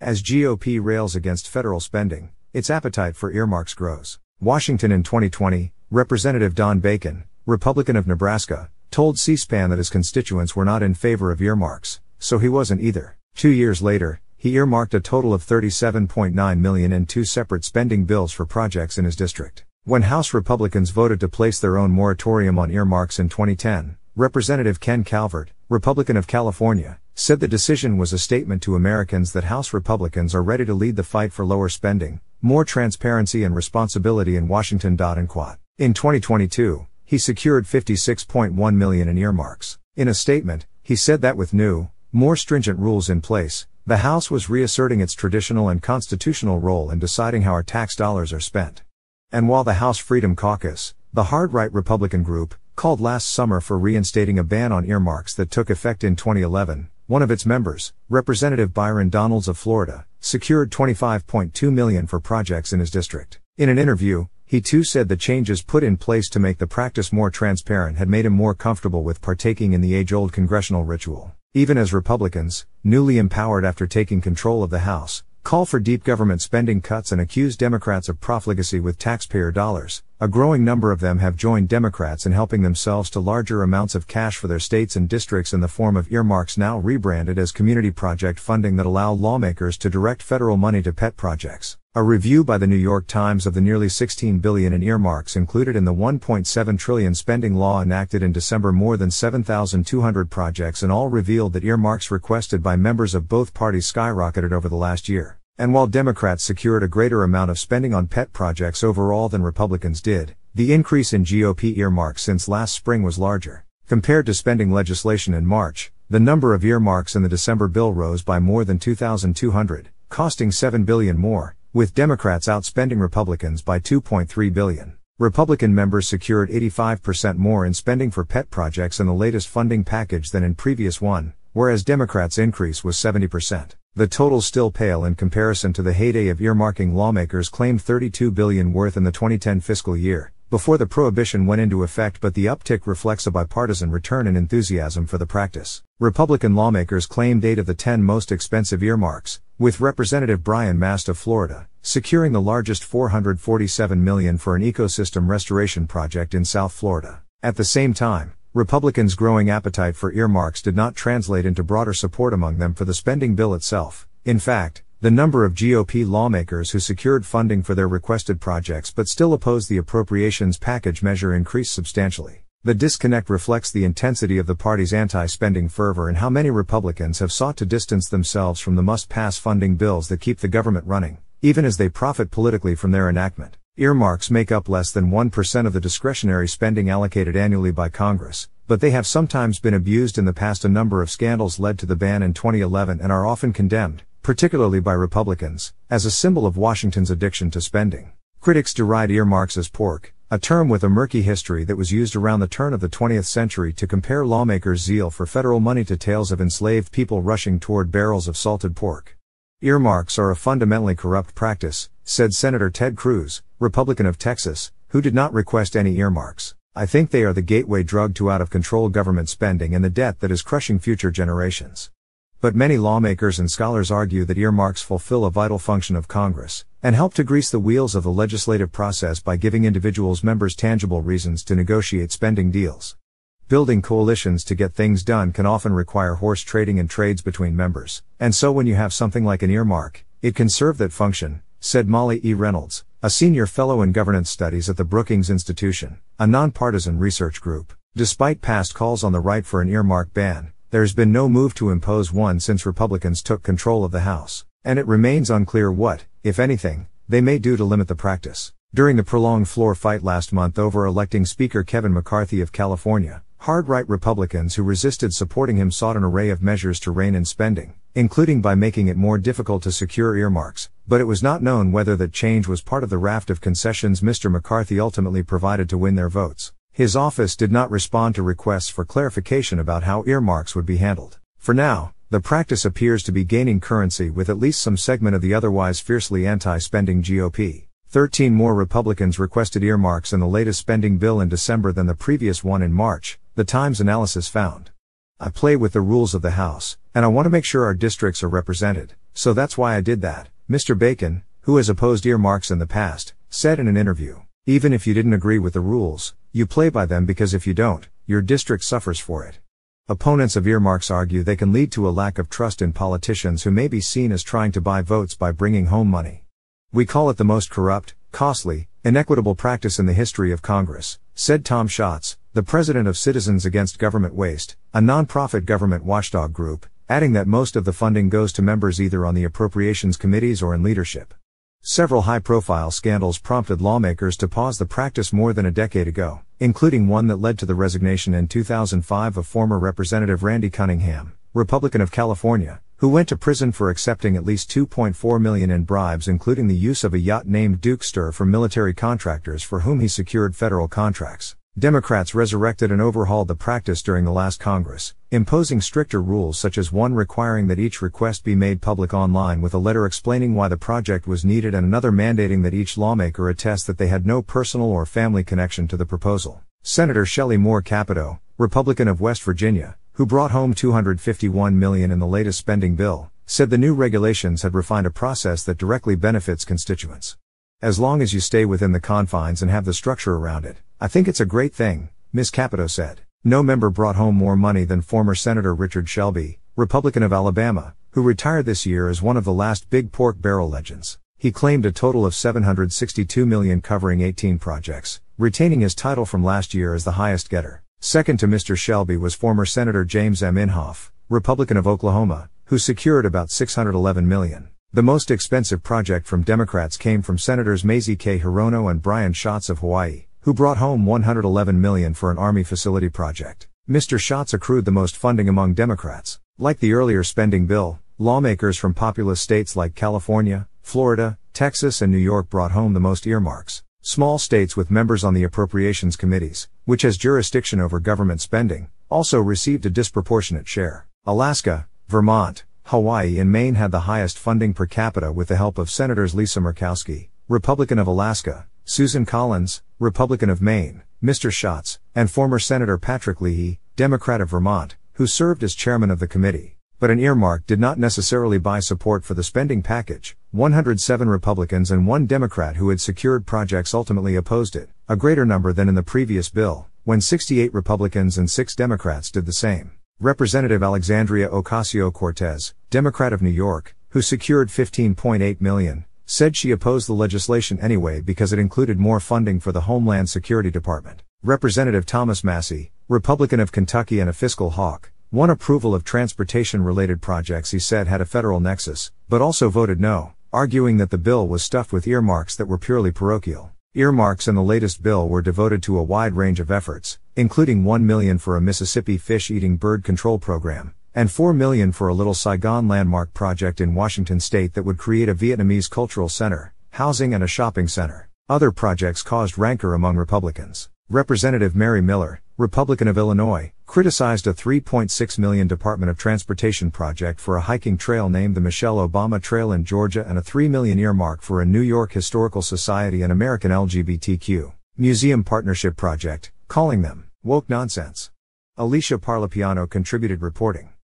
As GOP rails against federal spending, its appetite for earmarks grows. Washington in 2020, Representative Don Bacon, Republican of Nebraska, told C SPAN that his constituents were not in favor of earmarks, so he wasn't either. Two years later, he earmarked a total of 37.9 million in two separate spending bills for projects in his district. When House Republicans voted to place their own moratorium on earmarks in 2010, Representative Ken Calvert, Republican of California, said the decision was a statement to Americans that House Republicans are ready to lead the fight for lower spending, more transparency and responsibility in Washington. In 2022, he secured 56.1 million in earmarks. In a statement, he said that with new, more stringent rules in place, the House was reasserting its traditional and constitutional role in deciding how our tax dollars are spent. And while the House Freedom Caucus, the hard right Republican group, called last summer for reinstating a ban on earmarks that took effect in 2011, one of its members, Representative Byron Donalds of Florida, secured 25.2 million for projects in his district. In an interview, he too said the changes put in place to make the practice more transparent had made him more comfortable with partaking in the age-old congressional ritual. Even as Republicans, newly empowered after taking control of the House, call for deep government spending cuts and accuse Democrats of profligacy with taxpayer dollars, a growing number of them have joined Democrats in helping themselves to larger amounts of cash for their states and districts in the form of earmarks now rebranded as community project funding that allow lawmakers to direct federal money to pet projects. A review by the New York Times of the nearly 16 billion in earmarks included in the 1.7 trillion spending law enacted in December more than 7,200 projects and all revealed that earmarks requested by members of both parties skyrocketed over the last year. And while Democrats secured a greater amount of spending on pet projects overall than Republicans did, the increase in GOP earmarks since last spring was larger. Compared to spending legislation in March, the number of earmarks in the December bill rose by more than 2,200, costing 7 billion more, with Democrats outspending Republicans by 2.3 billion. Republican members secured 85% more in spending for pet projects in the latest funding package than in previous one, whereas Democrats' increase was 70%. The totals still pale in comparison to the heyday of earmarking lawmakers claimed 32 billion worth in the 2010 fiscal year, before the prohibition went into effect but the uptick reflects a bipartisan return in enthusiasm for the practice. Republican lawmakers claimed 8 of the 10 most expensive earmarks, with Representative Brian Mast of Florida, securing the largest 447 million for an ecosystem restoration project in South Florida. At the same time, Republicans' growing appetite for earmarks did not translate into broader support among them for the spending bill itself. In fact, the number of GOP lawmakers who secured funding for their requested projects but still opposed the appropriations package measure increased substantially. The disconnect reflects the intensity of the party's anti spending fervor and how many Republicans have sought to distance themselves from the must pass funding bills that keep the government running, even as they profit politically from their enactment. Earmarks make up less than 1% of the discretionary spending allocated annually by Congress, but they have sometimes been abused in the past. A number of scandals led to the ban in 2011 and are often condemned, particularly by Republicans, as a symbol of Washington's addiction to spending. Critics deride earmarks as pork, a term with a murky history that was used around the turn of the 20th century to compare lawmakers' zeal for federal money to tales of enslaved people rushing toward barrels of salted pork. Earmarks are a fundamentally corrupt practice, said Senator Ted Cruz, Republican of Texas, who did not request any earmarks. I think they are the gateway drug to out of control government spending and the debt that is crushing future generations. But many lawmakers and scholars argue that earmarks fulfill a vital function of Congress, and help to grease the wheels of the legislative process by giving individuals members tangible reasons to negotiate spending deals. Building coalitions to get things done can often require horse trading and trades between members, and so when you have something like an earmark, it can serve that function, said Molly E. Reynolds, a senior fellow in governance studies at the Brookings Institution, a nonpartisan research group. Despite past calls on the right for an earmark ban, there's been no move to impose one since Republicans took control of the House, and it remains unclear what, if anything, they may do to limit the practice. During the prolonged floor fight last month over electing Speaker Kevin McCarthy of California, hard right Republicans who resisted supporting him sought an array of measures to rein in spending, including by making it more difficult to secure earmarks, but it was not known whether that change was part of the raft of concessions Mr. McCarthy ultimately provided to win their votes. His office did not respond to requests for clarification about how earmarks would be handled. For now, the practice appears to be gaining currency with at least some segment of the otherwise fiercely anti spending GOP. 13 more Republicans requested earmarks in the latest spending bill in December than the previous one in March, the Times analysis found. I play with the rules of the House, and I want to make sure our districts are represented, So that's why I did that, Mr. Bacon, who has opposed earmarks in the past, said in an interview. Even if you didn't agree with the rules, you play by them because if you don't, your district suffers for it. Opponents of earmarks argue they can lead to a lack of trust in politicians who may be seen as trying to buy votes by bringing home money. We call it the most corrupt, costly, inequitable practice in the history of Congress, said Tom Schatz, the president of Citizens Against Government Waste, a nonprofit government watchdog group, adding that most of the funding goes to members either on the appropriations committees or in leadership. Several high profile scandals prompted lawmakers to pause the practice more than a decade ago, including one that led to the resignation in 2005 of former Representative Randy Cunningham, Republican of California, who went to prison for accepting at least 2.4 million in bribes including the use of a yacht named Duke Dukester from military contractors for whom he secured federal contracts. Democrats resurrected and overhauled the practice during the last Congress, imposing stricter rules such as one requiring that each request be made public online with a letter explaining why the project was needed and another mandating that each lawmaker attest that they had no personal or family connection to the proposal. Senator Shelley Moore Capito, Republican of West Virginia, who brought home 251 million in the latest spending bill, said the new regulations had refined a process that directly benefits constituents. As long as you stay within the confines and have the structure around it, I think it's a great thing, Ms. Capito said. No member brought home more money than former Senator Richard Shelby, Republican of Alabama, who retired this year as one of the last big pork barrel legends. He claimed a total of 762 million covering 18 projects, retaining his title from last year as the highest getter. Second to Mr. Shelby was former Senator James M. Inhofe, Republican of Oklahoma, who secured about 611 million. The most expensive project from Democrats came from Senators Mazie K. Hirono and Brian Schatz of Hawaii, who brought home 111 million for an army facility project. Mr. Schatz accrued the most funding among Democrats. Like the earlier spending bill, lawmakers from populous states like California, Florida, Texas, and New York brought home the most earmarks. Small states with members on the appropriations committees, which has jurisdiction over government spending, also received a disproportionate share. Alaska, Vermont, Hawaii, and Maine had the highest funding per capita with the help of Senators Lisa Murkowski, Republican of Alaska, Susan Collins, Republican of Maine, Mr. Schatz, and former Senator Patrick Leahy, Democrat of Vermont, who served as chairman of the committee. But an earmark did not necessarily buy support for the spending package. 107 Republicans and one Democrat who had secured projects ultimately opposed it, a greater number than in the previous bill, when 68 Republicans and 6 Democrats did the same. Representative Alexandria Ocasio Cortez, Democrat of New York, who secured 15.8 million, said she opposed the legislation anyway because it included more funding for the Homeland Security Department. Representative Thomas Massie, Republican of Kentucky and a fiscal hawk, won approval of transportation related projects he said had a federal nexus, but also voted no, arguing that the bill was stuffed with earmarks that were purely parochial. Earmarks in the latest bill were devoted to a wide range of efforts, including 1 million for a Mississippi fish-eating bird control program, and 4 million for a Little Saigon landmark project in Washington state that would create a Vietnamese cultural center, housing and a shopping center. Other projects caused rancor among Republicans. Representative Mary Miller, Republican of Illinois, criticized a 3.6 million Department of Transportation project for a hiking trail named the Michelle Obama Trail in Georgia and a 3 million earmark for a New York Historical Society and American LGBTQ Museum Partnership Project, calling them woke nonsense. Alicia Parlapiano contributed reporting.